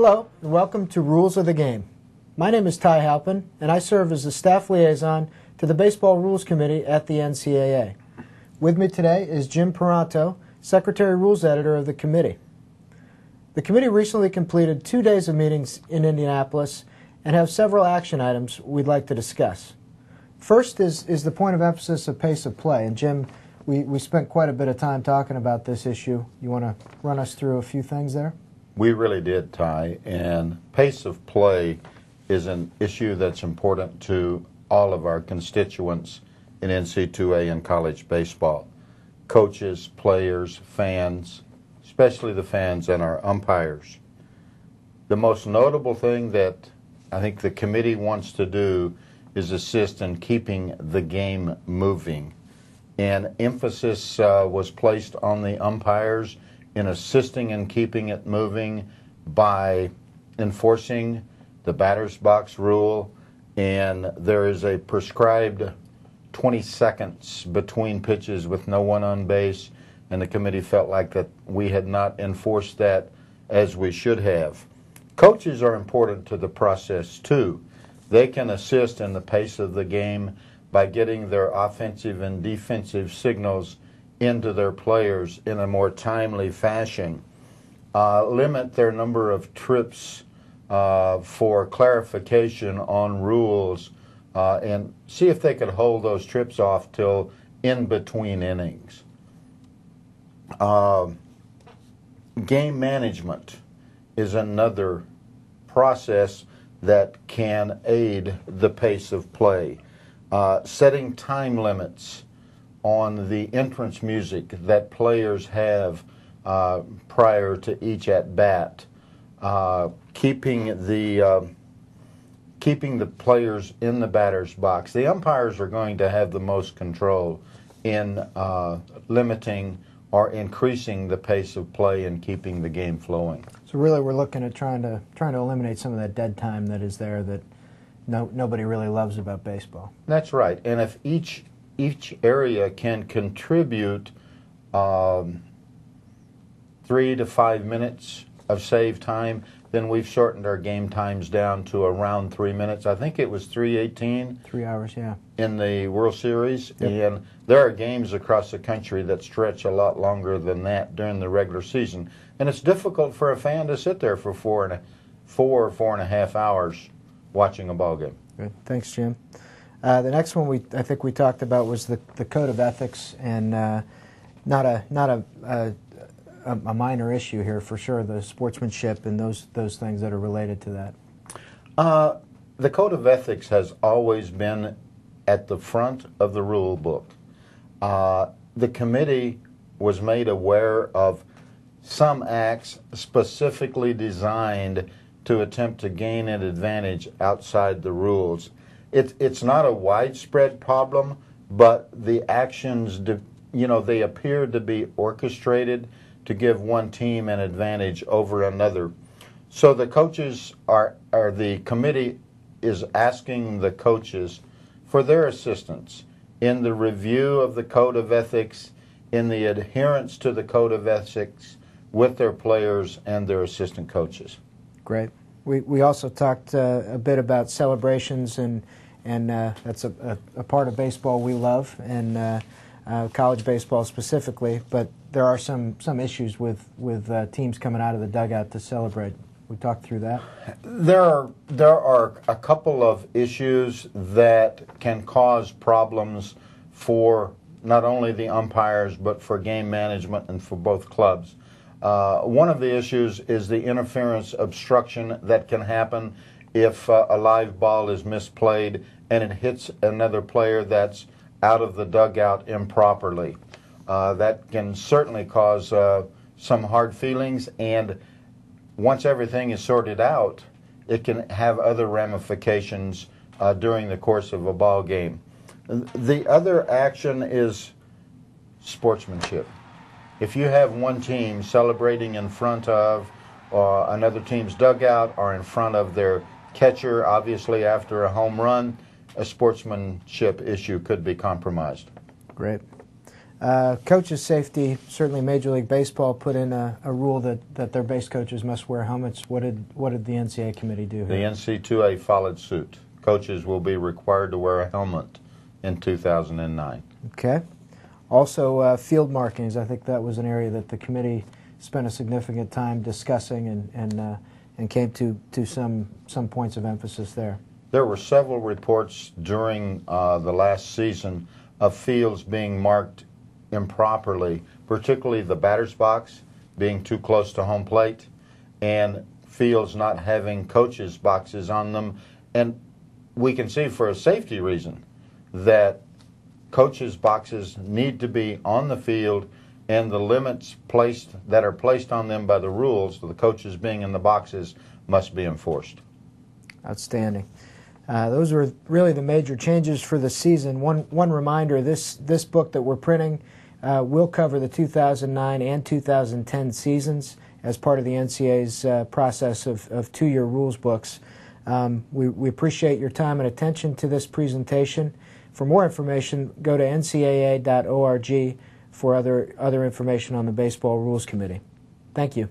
Hello, and welcome to Rules of the Game. My name is Ty Halpin, and I serve as the staff liaison to the Baseball Rules Committee at the NCAA. With me today is Jim Paronto, Secretary Rules Editor of the committee. The committee recently completed two days of meetings in Indianapolis and have several action items we'd like to discuss. First is, is the point of emphasis of pace of play. And Jim, we, we spent quite a bit of time talking about this issue. You want to run us through a few things there? We really did, Ty. And pace of play is an issue that's important to all of our constituents in NC2A and college baseball coaches, players, fans, especially the fans and our umpires. The most notable thing that I think the committee wants to do is assist in keeping the game moving. And emphasis uh, was placed on the umpires in assisting in keeping it moving by enforcing the batter's box rule, and there is a prescribed 20 seconds between pitches with no one on base, and the committee felt like that we had not enforced that as we should have. Coaches are important to the process too. They can assist in the pace of the game by getting their offensive and defensive signals into their players in a more timely fashion, uh, limit their number of trips uh, for clarification on rules, uh, and see if they could hold those trips off till in between innings. Um, game management is another process that can aid the pace of play. Uh, setting time limits on the entrance music that players have uh, prior to each at bat, uh, keeping the uh, keeping the players in the batter's box. The umpires are going to have the most control in uh, limiting or increasing the pace of play and keeping the game flowing. So really, we're looking at trying to trying to eliminate some of that dead time that is there that no nobody really loves about baseball. That's right. And if each each area can contribute um, three to five minutes of save time, then we've shortened our game times down to around three minutes. I think it was 318. Three hours, yeah. In the World Series. Yep. And there are games across the country that stretch a lot longer than that during the regular season. And it's difficult for a fan to sit there for four and a, four, four and a half hours watching a ball game. Good. Thanks, Jim. Uh, the next one we I think we talked about was the, the code of ethics, and uh, not a not a, a, a minor issue here for sure. The sportsmanship and those those things that are related to that. Uh, the code of ethics has always been at the front of the rule book. Uh, the committee was made aware of some acts specifically designed to attempt to gain an advantage outside the rules it, it's not a widespread problem, but the actions, you know, they appear to be orchestrated to give one team an advantage over another. So the coaches are, or the committee is asking the coaches for their assistance in the review of the code of ethics, in the adherence to the code of ethics with their players and their assistant coaches. Great. We, we also talked uh, a bit about celebrations, and, and uh, that's a, a, a, part of baseball we love, and uh, uh, college baseball specifically. But there are some, some issues with, with uh, teams coming out of the dugout to celebrate. We talked through that. There are, there are a couple of issues that can cause problems for not only the umpires, but for game management and for both clubs. Uh, one of the issues is the interference obstruction that can happen if uh, a live ball is misplayed and it hits another player that's out of the dugout improperly. Uh, that can certainly cause uh, some hard feelings, and once everything is sorted out, it can have other ramifications uh, during the course of a ball game. The other action is sportsmanship. If you have one team celebrating in front of uh, another team's dugout or in front of their catcher, obviously after a home run, a sportsmanship issue could be compromised. Great. Uh, coaches' safety, certainly Major League Baseball put in a, a rule that, that their base coaches must wear helmets. What did, what did the NCAA committee do The here? NC2A followed suit. Coaches will be required to wear a helmet in 2009. Okay. Also, uh, field markings. I think that was an area that the committee spent a significant time discussing and, and, uh, and came to, to some, some points of emphasis there. There were several reports during uh, the last season of fields being marked improperly, particularly the batter's box being too close to home plate and fields not having coaches' boxes on them. And we can see for a safety reason that coaches' boxes need to be on the field and the limits placed that are placed on them by the rules, the coaches being in the boxes, must be enforced. Outstanding. Uh, those were really the major changes for the season. One, one reminder this, this book that we're printing uh, will cover the 2009 and 2010 seasons as part of the NCAA's uh, process of, of two year rules books. Um, we, we appreciate your time and attention to this presentation. For more information, go to ncaa.org for other, other information on the Baseball Rules Committee. Thank you.